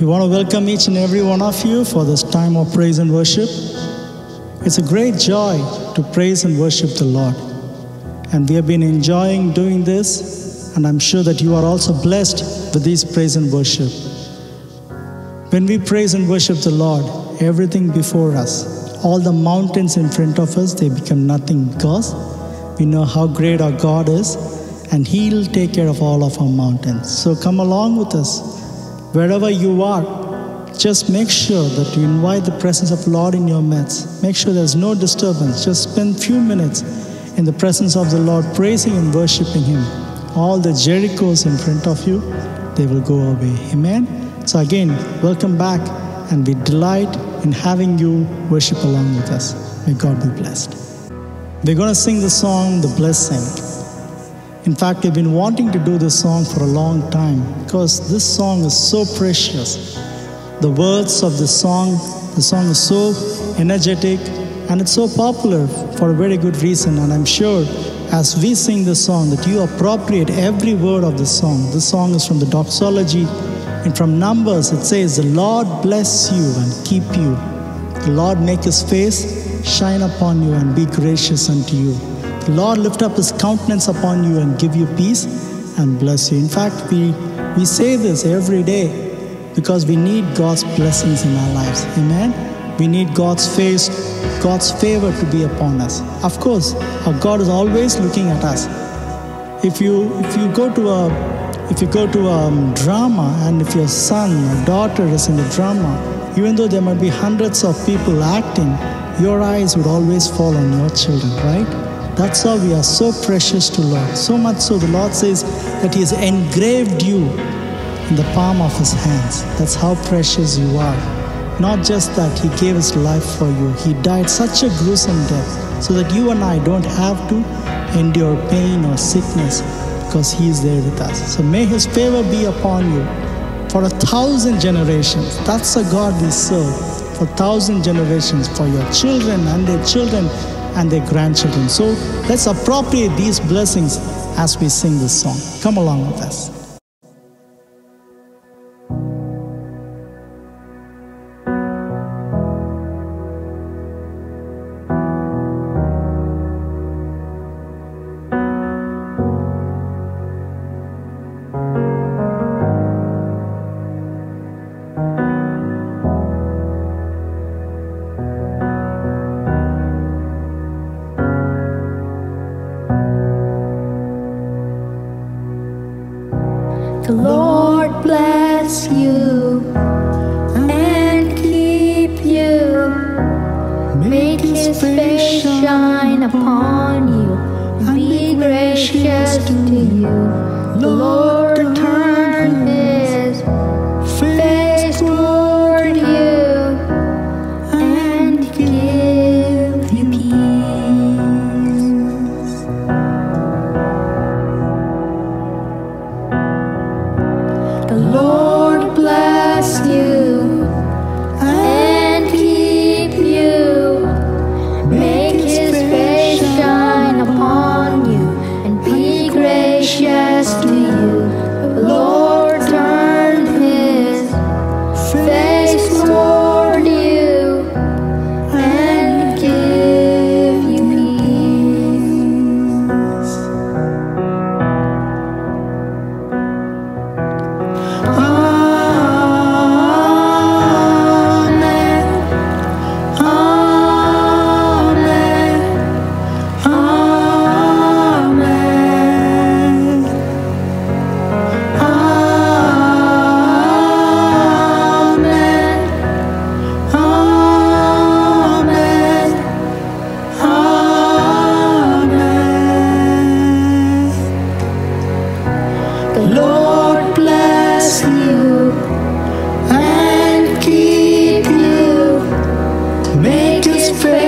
We want to welcome each and every one of you for this time of praise and worship. It's a great joy to praise and worship the Lord. And we have been enjoying doing this, and I'm sure that you are also blessed with these praise and worship. When we praise and worship the Lord, everything before us, all the mountains in front of us, they become nothing because we know how great our God is, and He'll take care of all of our mountains. So come along with us Wherever you are, just make sure that you invite the presence of Lord in your midst. Make sure there's no disturbance. Just spend few minutes in the presence of the Lord, praising and worshiping Him. All the Jerichos in front of you, they will go away. Amen. So again, welcome back, and we delight in having you worship along with us. May God be blessed. We're going to sing the song, The Blessing. In fact, we've been wanting to do this song for a long time because this song is so precious. The words of the song, the song is so energetic and it's so popular for a very good reason. And I'm sure as we sing the song that you appropriate every word of the song. The song is from the doxology and from Numbers it says, The Lord bless you and keep you. The Lord make his face shine upon you and be gracious unto you. Lord lift up his countenance upon you and give you peace and bless you. In fact, we, we say this every day because we need God's blessings in our lives. Amen. We need God's face, God's favor to be upon us. Of course, our God is always looking at us. If you if you go to a if you go to a drama and if your son or daughter is in the drama, even though there might be hundreds of people acting, your eyes would always fall on your children, right? That's how we are so precious to Lord. So much so the Lord says that He has engraved you in the palm of His hands. That's how precious you are. Not just that He gave His life for you, He died such a gruesome death so that you and I don't have to endure pain or sickness because He is there with us. So may His favor be upon you for a thousand generations. That's a God we serve. For a thousand generations, for your children and their children and their grandchildren. So let's appropriate these blessings as we sing this song. Come along with us. Oh. praise.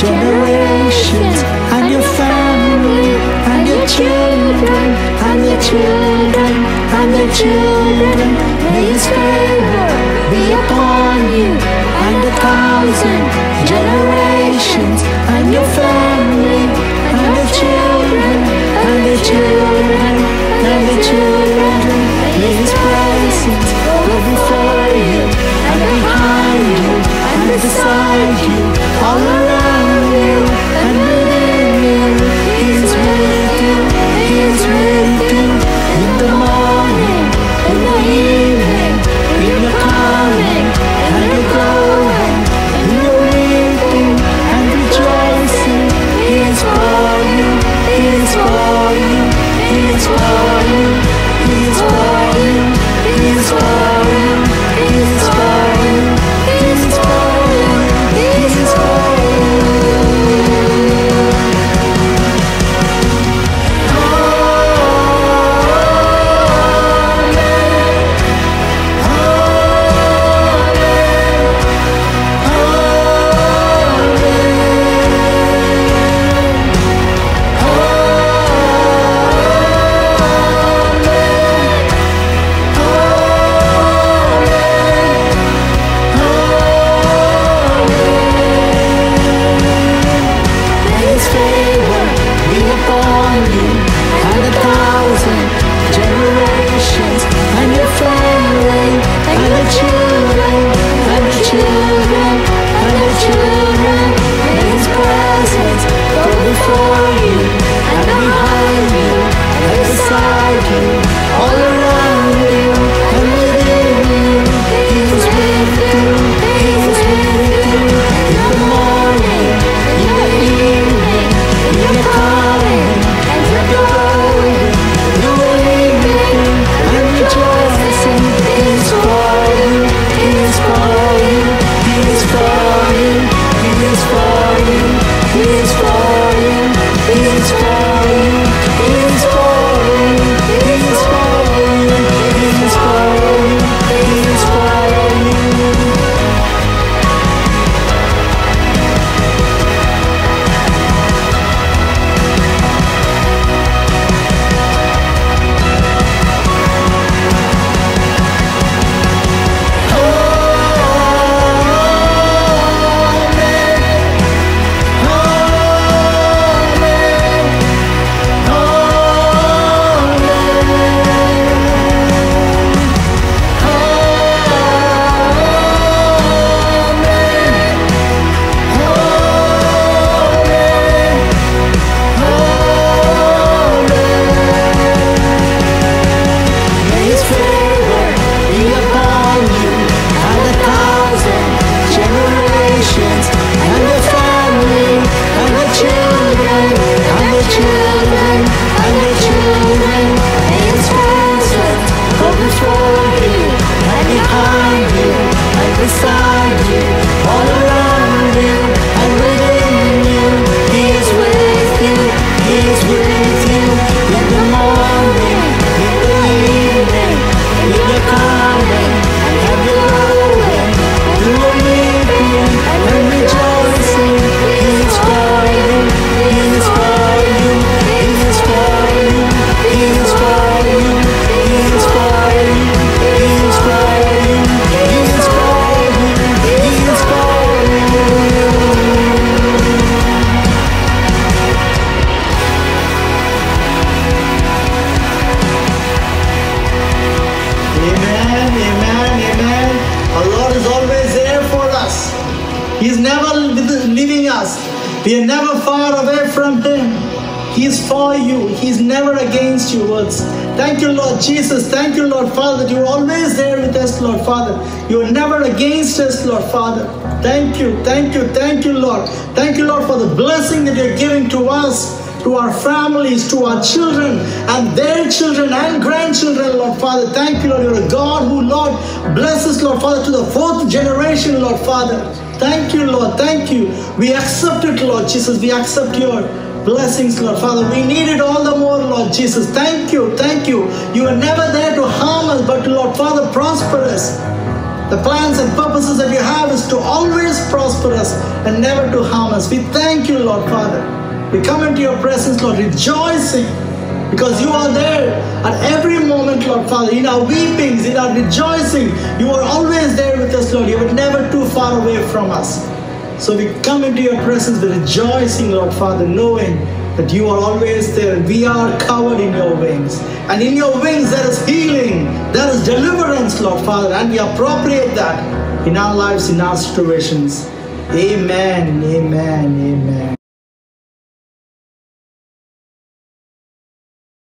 generations and your family and your children and your children and your children. May His favor be upon you and a thousand generations and your family. see We are never far away from Him. He's for you. He's never against you. Words. Thank you, Lord Jesus. Thank you, Lord Father, that you're always there with us, Lord Father. You're never against us, Lord Father. Thank you, thank you, thank you, Lord. Thank you, Lord, for the blessing that you're giving to us to our families, to our children, and their children and grandchildren, Lord Father. Thank you, Lord. You're a God who, Lord, blesses, Lord Father, to the fourth generation, Lord Father. Thank you, Lord. Thank you. We accept it, Lord Jesus. We accept your blessings, Lord Father. We need it all the more, Lord Jesus. Thank you. Thank you. You are never there to harm us, but Lord Father, prosper us. The plans and purposes that you have is to always prosper us and never to harm us. We thank you, Lord Father. We come into your presence, Lord, rejoicing because you are there at every moment, Lord Father. In our weepings, in our rejoicing, you are always there with us, Lord. You are never too far away from us. So we come into your presence with rejoicing, Lord Father, knowing that you are always there. We are covered in your wings. And in your wings there is healing, there is deliverance, Lord Father, and we appropriate that in our lives, in our situations. Amen, amen, amen.